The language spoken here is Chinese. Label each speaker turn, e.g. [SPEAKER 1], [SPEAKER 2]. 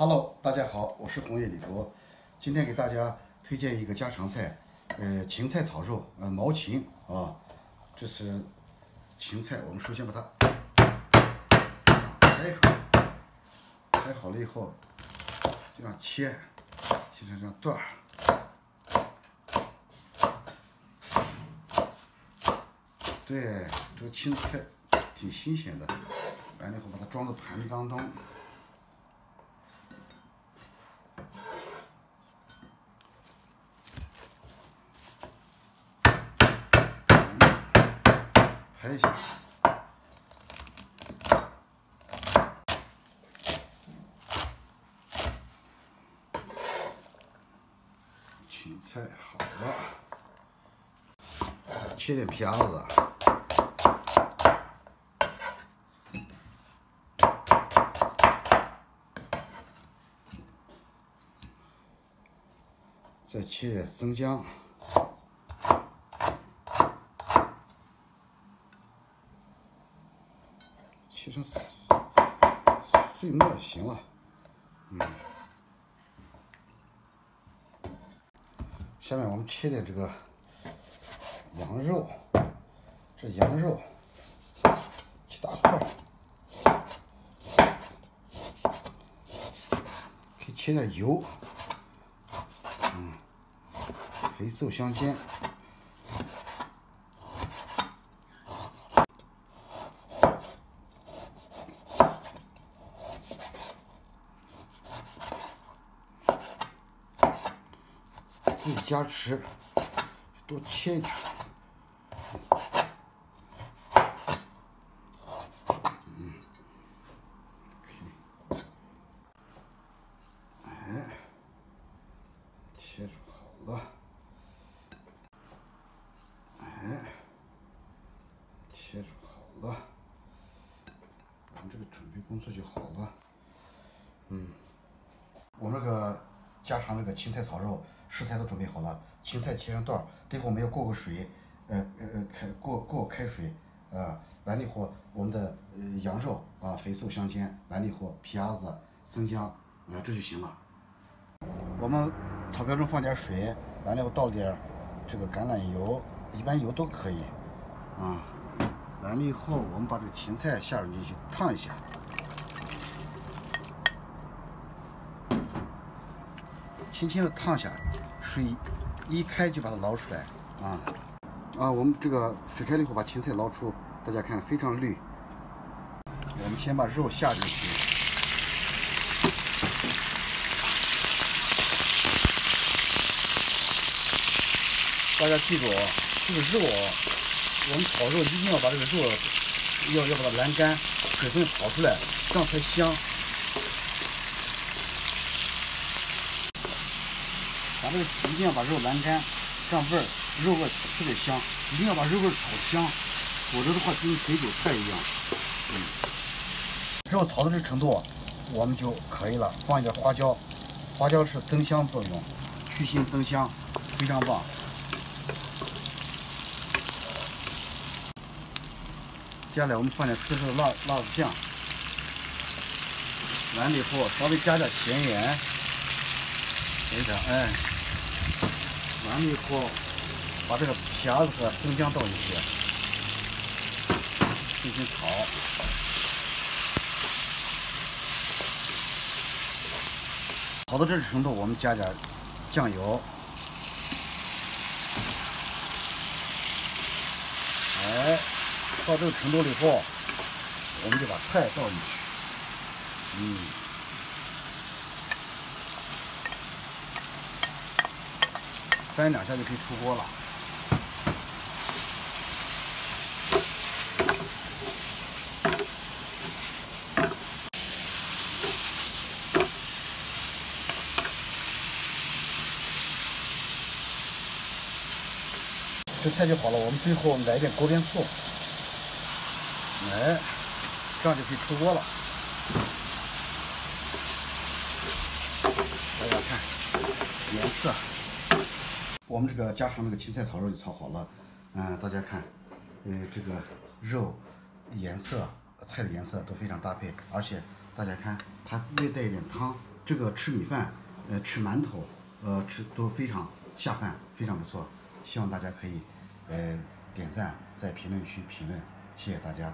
[SPEAKER 1] Hello，大家好，我是红叶李图，今天给大家推荐一个家常菜，呃，芹菜炒肉，呃，毛芹啊，这是芹菜，我们首先把它开好，拍好了以后，这样切，切成这样段儿。对，这个青菜挺新鲜的，完了以后把它装到盘子当中。拍一下，芹菜好了，切点皮子。再切点生姜。切成碎碎末就行了，嗯。下面我们切点这个羊肉，这羊肉切大块，可以切点油，嗯，肥瘦相间。自己家吃，多切一点。嗯，哎，切好了。哎，切好了。我们这个准备工作就好了。嗯，我们这个家常那个芹菜炒肉。食材都准备好了，芹菜切成段儿，待会我们要过个水，呃呃呃开过过开水，啊，完了以后我们的呃羊肉啊肥瘦相间，完了以后皮鸭子、生姜，啊这就行了。我们炒标中放点水，完了以后倒点这个橄榄油，一般油都可以，啊，完了以后我们把这个芹菜下入进去烫一下。轻轻的烫下，水一开就把它捞出来啊啊！我们这个水开了以后，把芹菜捞出，大家看非常绿。我们先把肉下进去，大家记住啊，这个肉啊，我们炒肉一定要把这个肉要要把它拦干，水分炒出来，这样才香。把这个一定要把肉栏干，这样味儿肉味特别香。一定要把肉味炒香，否则的话跟水煮菜一样。嗯，肉炒到这程度，我们就可以了。放一点花椒，花椒是增香作用，去腥增香，非常棒。接下来我们放点特色的辣辣子酱，完了以后稍微加点咸盐，给点哎。完了以后，把这个皮子和生姜倒进去，进行炒。炒到这个程度，我们加点酱油。哎，到这个程度了以后，我们就把菜倒进去。嗯。翻两下就可以出锅了。这菜就好了，我们最后来点锅边醋，哎，这样就可以出锅了。大家看颜色。我们这个家常这个芹菜炒肉就炒好了，嗯，大家看，呃，这个肉颜色、菜的颜色都非常搭配，而且大家看它略带一点汤，这个吃米饭，呃，吃馒头，呃，吃都非常下饭，非常不错。希望大家可以，呃，点赞，在评论区评论，谢谢大家。